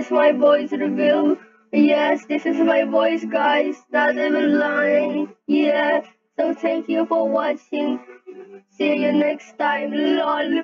is my voice reveal. Yes, this is my voice, guys. Not even lying. Yeah. So thank you for watching. See you next time. LOL.